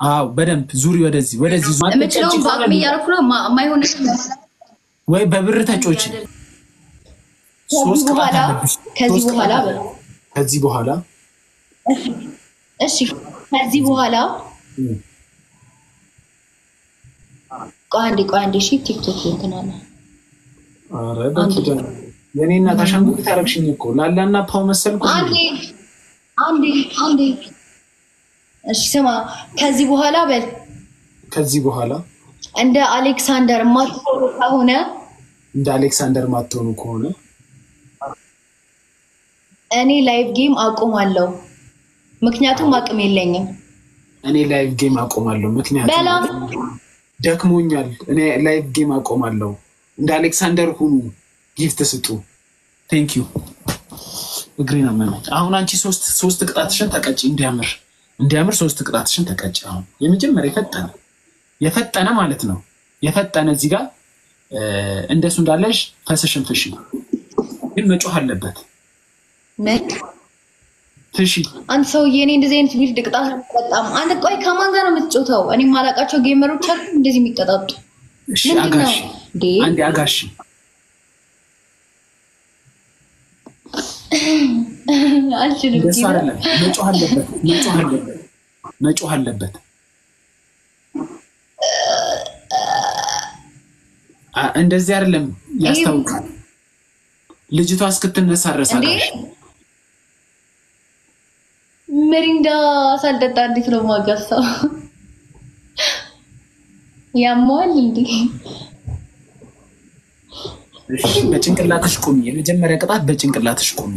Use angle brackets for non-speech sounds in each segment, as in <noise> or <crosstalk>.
አዎ በደንብ ዙሪ፣ ወደዚህ ወደዚህ ዙሪ። የምችለውን በአቅሜ እያደረኩ ነው። ማ- የማይሆን ወይ በብር ተጮች። ሶስት በኋላ ከዚህ በኋላ ከዚህ በኋላ? እሺ ከዚህ በኋላ ቆይ አንዴ ቆይ አንዴ። እሺ ቲክቶክ እንትን አለ። ኧረ የኔ እናት አሻንጉሊት አደረግሽኝ እኮ። ላላና ፓው መሰልኩ። አንዴ አንዴ አንዴ እሺ ስማ ከዚህ በኋላ በል ከዚህ በኋላ እንደ አሌክሳንደር ማትሆኑ ከሆነ እንደ አሌክሳንደር ማትሆኑ ከሆነ እኔ live game አቆማለሁ። ምክንያቱም አቅም የለኝም። እኔ live game አቆማለሁ። ምክንያቱም ደክሞኛል። እኔ live game አቆማለሁ። እንደ አሌክሳንደር ሁኑ፣ gift ስጡ። thank you እግሬን አመመኝ። አሁን አንቺ ሶስት ሶስት ቅጣትሽን ተቀጭ። እንዲያምር እንዲያምር ሶስት ቅጣትሽን ተቀጭ። አሁን የመጀመሪያ የፈጠነ የፈጠነ ማለት ነው። የፈጠነ እዚህ ጋር እንደሱ እንዳለሽ ፈስሽን ፍሺ፣ ግን መጮህ አለበት። ፍሺ አንድ ሰውዬ እኔ እንደዚህ አይነት build ቅጣት በጣም አንድ ቆይ ከማን ጋር ነው የምትጫወተው? እኔ ማላቃቸው gamer ኦች አሉ እንደዚህ የሚቀጣጡ? አንዴ አጋሺ አልችልም። መጮህ አለበት። መጮህ አለበት። መጮህ አለበት። እንደዚህ አይደለም። ያስታውቃል። ልጅቷ እስክትነሳ አጋሽ ምሪንዳ ሳልጠጣ እንዴት ነው ማጋሳው? ያመዋል እንዴ? እሺ፣ በጭንቅላትሽ ቁሚ። የመጀመሪያ ቅጣት በጭንቅላትሽ ቁሚ።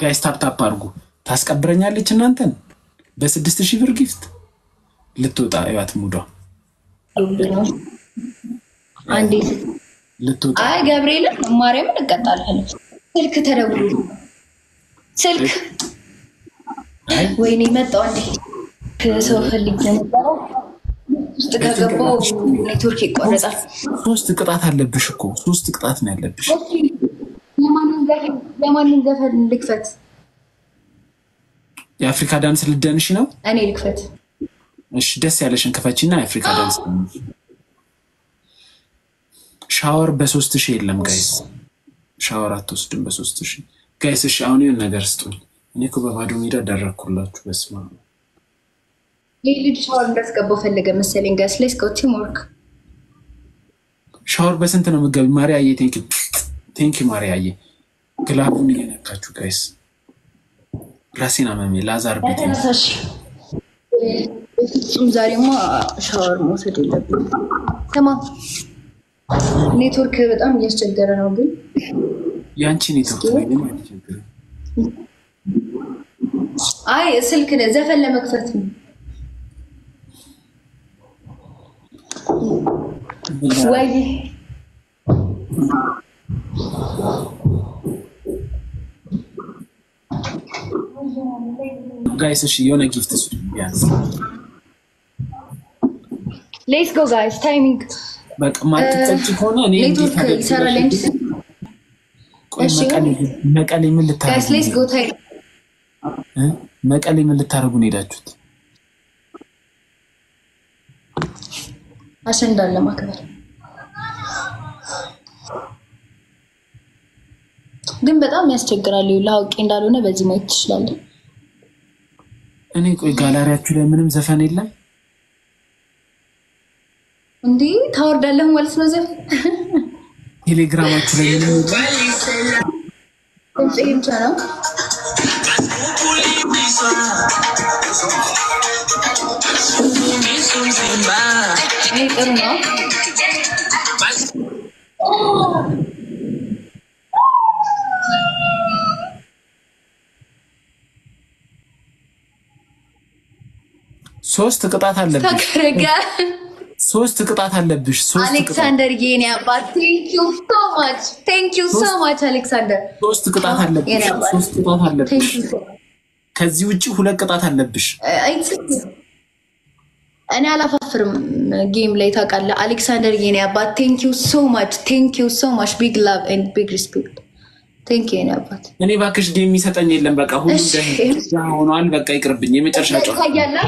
ጋይስ ታፕታፕ አድርጉ። ታስቀብረኛለች እናንተን በስድስት ሺህ ብር ጊፍት ልትወጣ እዋት ሙዷ ልትወጣ አይ ገብርኤልን ማርያምን እቀጣላለሁ። ስልክ ተደውሎ ስልክ ወይኔ መጣው አንዴ ከሰው ፈልግ ነበረው ውስጥ ከገባው ኔትወርክ ይቋረጣል። ሶስት ቅጣት አለብሽ እኮ ሶስት ቅጣት ነው ያለብሽ። የማንን ዘፈን ልክፈት? የአፍሪካ ዳንስ ልደንሽ ነው። እኔ ልክፈት። እሺ ደስ ያለሽን ክፈቺና የአፍሪካ ዳንስ ሻወር በሶስት ሺህ የለም ጋይስ፣ ሻወር አትወስድም በሶስት ሺህ ጋይስ። እሺ አሁን ይሁን ነገር ስጡኝ። እኔ እኮ በባዶ ሜዳ ደረግኩላችሁ። በስመ አብ ይህ ልጅ ሻወር እንዳስገባው ፈለገ መሰለኝ። ጋስ ሌስ ጎ ቲም ወርክ ሻወር በስንት ነው የምትገቢ? ማርያዬ ቴንኪ ቴንኪ <tsk> ማርያዬ። ግላቡን እየነካችሁ ጋይስ። ራሴን አመሜ ላዛር ቤት በፍጹም ዛሬማ ሻወር መውሰድ የለብንም። ስማ ኔትወርክ በጣም እያስቸገረ ነው ግን። ያንቺ ኔትወርክ አይ ስልክ ዘፈን ለመክፈት ነው። ወይ guys እሺ የሆነ gift ስጡኝ ቢያንስ። let's go guys timing በቃ ማትጠጪ ከሆነ እኔ እንዴት መቀሌ ምን ልታረጉ? መቀሌ ምን ልታረጉ ነው ሄዳችሁት? አሸንዳን ለማክበር ግን በጣም ያስቸግራል። ለአውቄ እንዳልሆነ በዚህ ማየት ትችላለን። እኔ ቆይ ጋላሪያችሁ ላይ ምንም ዘፈን የለም? እንዲህ ታወርዳለህ ማለት ነው ዘፈን ቴሌግራማችሁ ላይ ምንም ነው። ሶስት ቅጣት አለብሽ። ሶስት ቅጣት አለብሽ። አሌክሳንደር የኔ አባት አሌክሳንደር ሶስት ቅጣት አለብሽ። ሶስት ቅጣት አለብሽ። ከዚህ ውጭ ሁለት ቅጣት አለብሽ። እኔ አላፋፍርም game ላይ ታውቃለህ። አሌክሳንደር የኔ አባት thank you so much thank you so much big love and big respect thank you የኔ አባት። እኔ ባክሽ game የሚሰጠኝ የለም። በቃ ሁሉ ሆኗል። በቃ ይቅርብኝ። የመጨረሻ ጨዋታ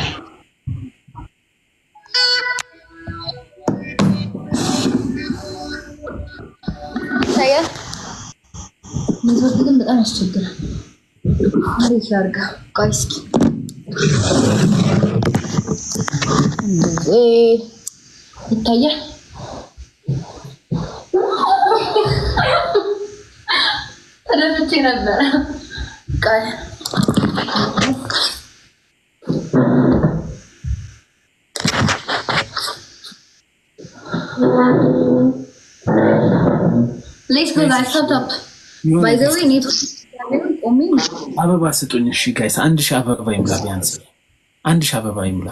ኔትወርክ ግን በጣም ያስቸግራል። አሪፍ ላርጋ ቆይ እስኪ ይታያል። ተደፍቼ ነበረ። ቆይ ሌትስ ጎ ጋይስ ታፕ ታፕ ባይ ዘ ዌይ ኔትወርክ ቆሜ አበባ ስጡኝ። እሺ guys፣ አንድ ሺህ አበባ ይሙላ ቢያንስ አንድ ሺህ አበባ ይሙላ።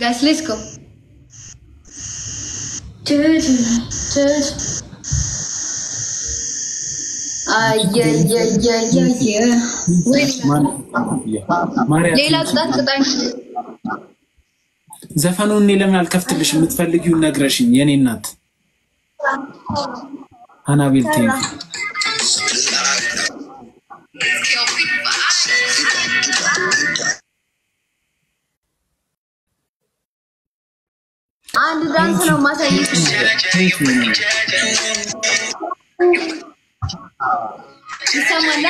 guys let's go ማርያም ሌላ ቅጣት ቅጣኝ። ዘፈኑን እኔ ለምን አልከፍትልሽ? የምትፈልጊውን ነግረሽኝ የኔ እናት አናቤል ቴ አንድ ዳንስ ነው ማሳየት። ይሰማል?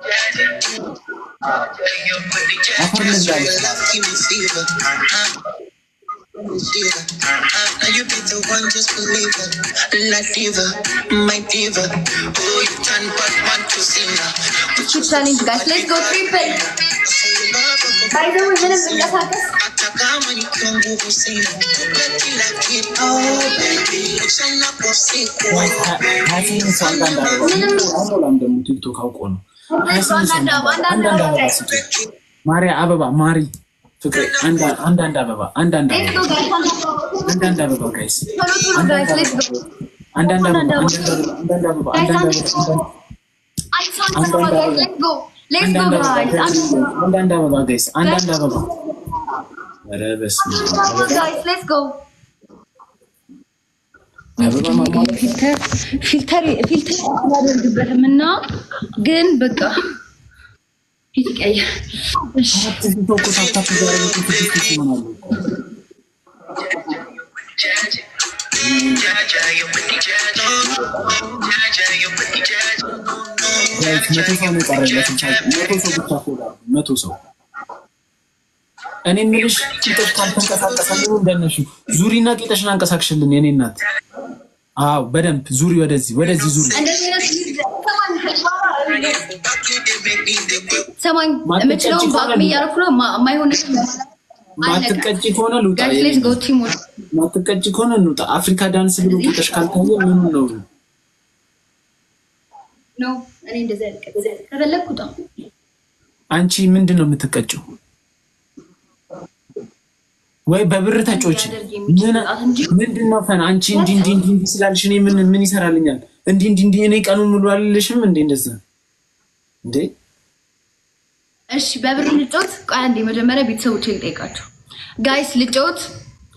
Now you be the one, just believe it. La diva, my diva. Oh, you turn to. Keep turning guys. Let's go triple. By the way, minutes in Casacas. Atacama, go to ሰው አንዳንድ አበባ አይሞላም። ደግሞ ቲክቶክ አውቆ ነው ሀያ ስምንት ሰው አንዳንድ አበባ ስጡኝ። ማርያ አበባ ማሪ ፍቅሬ አንዳ- አንዳንድ አበባ አንዳንድ ሌትስ አበባ ጎ ጋይስ አንዳንድ አበባ ጋይስ ቶሎ ቶሎ ጋይስ ሌትስ ጎ አንዳንድ አበባ አንዳንድ አበባ አንዳንድ አበባ አንዳንድ አበባ አንድ ሰው ጋይስ ሌትስ ጎ ሌትስ ጎ ጋይስ አንዳንድ አበባ filter filter filter አላደርግበትም እና ግን በቃ መቶ ሰው እኔ የምልሽ ቂጥሽ ካልተንቀሳቀሰ ምን እንደነሽ ዙሪና ቂጥሽን አንቀሳቅሽልን የኔ እናት አዎ በደንብ ዙሪ ወደዚህ ወደዚህ ዙሪ. ሰማኝ የምችለውን በአቅሜ እያደረኩ ነው። የማይሆን ማትቀጭ ከሆነ ልውጣ። ማትቀጭ ከሆነ እንውጣ አፍሪካ ዳንስ ብሎ ቂጥሽ ካልታየ ምን ነው? ነው። እኔ ከፈለግኩ አንቺ ምንድን ነው የምትቀጭው? ወይ በብር ተጮች ምንድን ነው ፈን አንቺ እንዲ እንዲ እንዲ እንዲ ስላልሽ እኔ ምን ምን ይሰራልኛል? እንዲ እንዲ እንዲ እኔ ቀኑን ሙሉ አልልሽም እንዴ እንደዛ እንዴ እሺ በብር ልጮት። ቆይ አንዴ መጀመሪያ ቤተሰቦቼ ልጠይቃቸው። ጋይስ ልጮት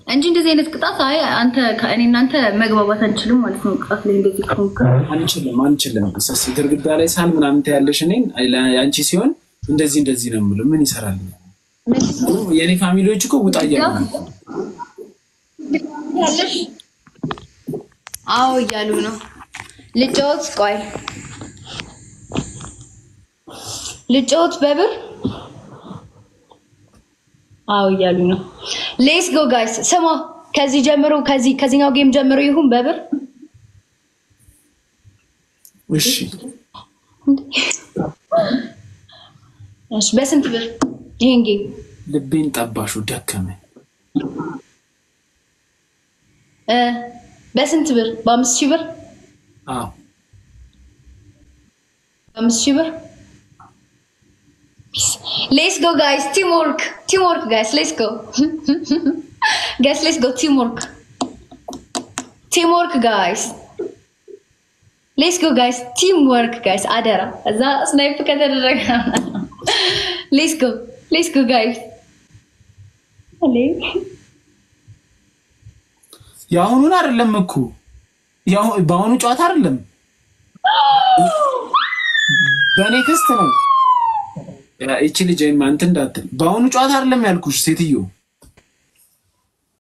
እንጂ እንደዚህ አይነት ቅጣት አይ አንተ ከእኔ እናንተ መግባባት አንችልም ማለት ነው። ቅጣት ላይ እንደዚህ አንችልም አንችልም። ግድግዳ ላይ ሳል ምናምን ታያለሽ። እኔን አንቺ ሲሆን እንደዚህ እንደዚህ ነው የምለው ምን ይሰራልኛል? የእኔ ፋሚሊዎች እኮ ውጣ እያሉ አዎ እያሉ ነው። ልጮት ቆይ። ልጮት በብር? አዎ እያሉ ነው። let's go guys ስማ፣ ከዚህ ጀምሮ ከዚህ ከዚህኛው game ጀምሮ ይሁን በብር? እሺ። በስንት ብር ልቤን ጠባሹ ደከመኝ። እ በስንት ብር? በአምስት ሺህ ብር? አዎ። በአምስት ሺህ ብር? let's go guys team work team work guys let's go። <laughs> guys let's go team work። team work guys። let's go guys team work guys አደራ። እዛ snipe ከተደረገ። <laughs> let's go let's go guys የአሁኑን አይደለም እኮ። በአሁኑ ጨዋታ አይደለም፣ በኔክስት ነው። ይቺ ልጅ እንትን እንዳትል። በአሁኑ ጨዋታ አይደለም ያልኩሽ ሴትዮ